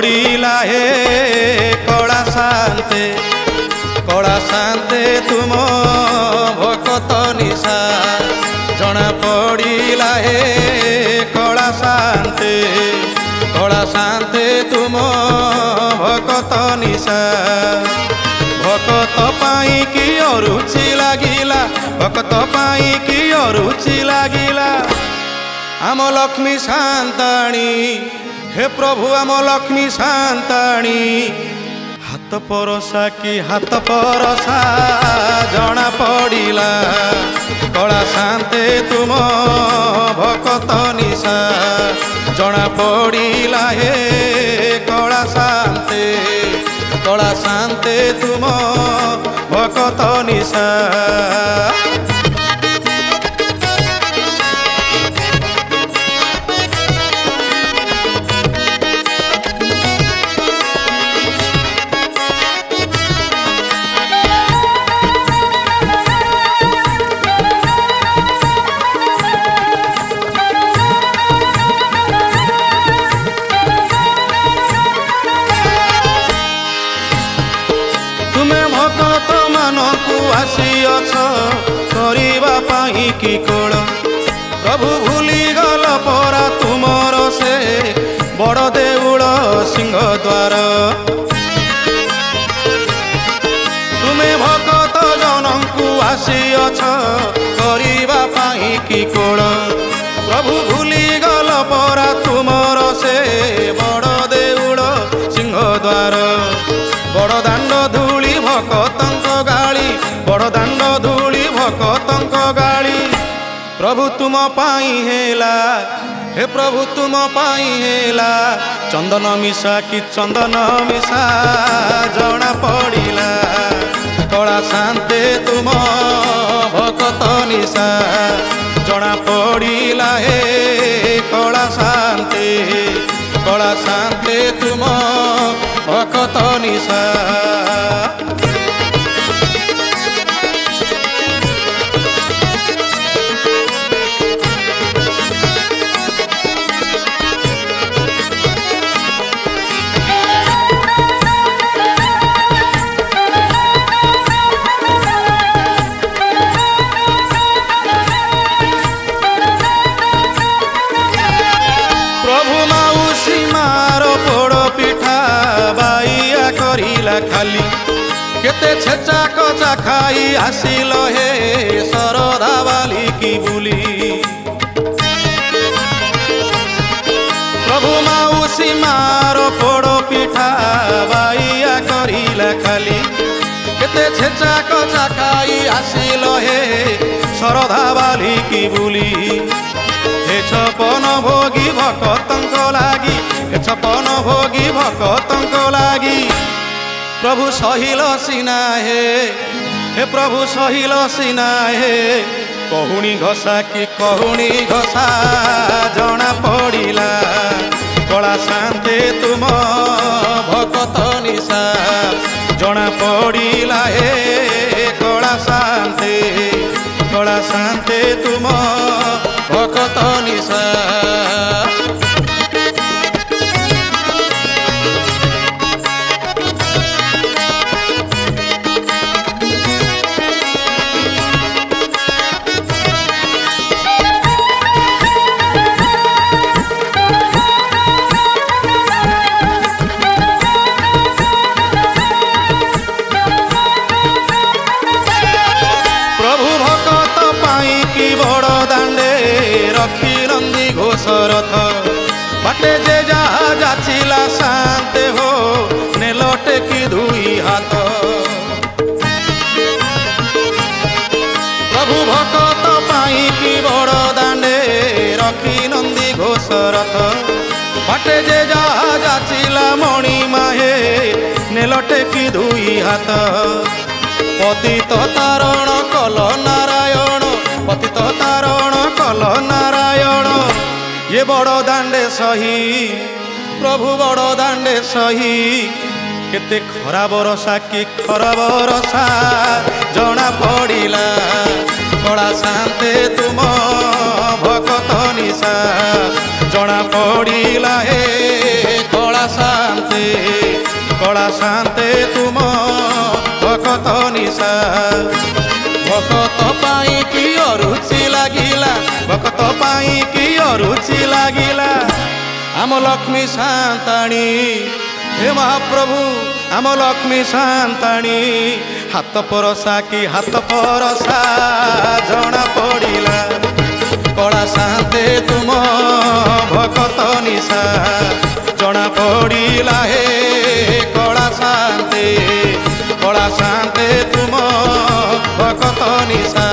পড়িলা হে কড়া শান্তে কড়া শান্তে তুম ভকত নিশা জনা পড়িলা হে কড়া শান্তে কড়া শান্তে তুম ভকত নিশা ভকত পাই কি অরুচি লাগিলা ভকত পাই কি অরুচি লাগিলা ଆମ ଲକ୍ଷ୍ମୀ ସାନ୍ତାଣୀ হে প্রভু আম লক্ষ্মী সান্তাণী হাত পরসা কি হাত পরসা জনা পড়িলা কলা শান্তে তুম ভকত নিশা জনা পড়িলা হে কলা শান্তে কলা শান্তে তুম पाई कोण प्रभु भूली गल परा तुमर से बड़ देउल सिंह द्वार तुमे भकत जनंकु आसी अछ करिबा पाई कोण प्रभु প্রভু তুম পাই হেলা হে প্রভু তুম পাই হেলা চন্দন মিশা কি চন্দন মিশা জনা পড়িলা কলা শান্তে তুম ভকত নিশা জনা পড়িলা হে খালি কেতে ছেচা কচা খাই আসিল হে সরদা বালি কি বুলি প্রভু মাউসী মার পোড় পিঠা বাইয়া করিলা খালি কেতে ছেচা কচা খাই আসিল হে সরধা বালি কি বুলি হে ছপন ভোগী ভকতঙ্ক লাগি হে ছপন ভোগী ভকতঙ্ক প্ৰভু চহিল চিনাহে হে প্ৰভু চহিল চিনাহে কহুণী ঘষা কি কহুণী ঘষা জনা পৰিলা কলা শান্তে তুম ভকত নিচা জনা পৰিলা হে কলা শান্তে কলা শান্তে তুম ভকত নিচা ଦଶରଥ ବାଟେ ଯେ ଯାହା ଯାଚିଲା ଶାନ୍ତେ ହୋ ନେଲ ଟେକି ଦୁଇ ହାତ ପ୍ରଭୁ ଭକତ ପାଇଁ କି ବଡ଼ ଦାଣ୍ଡେ ରଖି ନନ୍ଦୀ ଘୋଷରଥ ବାଟେ ଯେ ଯାହା ଯାଚିଲା ମଣି ମାହେ ନେଲ ଟେକି ଦୁଇ ହାତ ପତିତ ତାରଣ କଲ ନା ବଡ଼ ଦାଣ୍ଡେ ସହି ପ୍ରଭୁ ବଡ଼ ଦାଣ୍ଡେ ସହି କେତେ ଖରାପ ରସା କି ଖରାପ ରସା ଜଣା ପଡ଼ିଲା କଳା ସାନ୍ତେ ତୁମ ଭକତ ନିଶା ଜଣା ପଡ଼ିଲା ହେ କଳା ସାନ୍ତେ କଳା ସାନ୍ତେ ତୁମ ଭକତ ନିଶା ଭକତ ପାଇଁ କି ରୁଚି ଲାଗିଲା ଭକତ ପାଇଁ କି ରୁଚି ଲାଗିଲା ଆମ ଲକ୍ଷ୍ମୀ ସାନ୍ତାଣୀ ହେ ମହାପ୍ରଭୁ ଆମ ଲକ୍ଷ୍ମୀ ସାନ୍ତାଣୀ ହାତ ପରସା କି ହାତ ପରସା ଜଣା ପଡ଼ିଲା କଳା ସାନ୍ତେ ତୁମ ଭକତ ନିଶା ଜଣା ପଡ଼ିଲା ହେ କଳା ସାନ୍ତେ କଳା ସାନ୍ତେ ତୁମ ଭକତ ନିଶା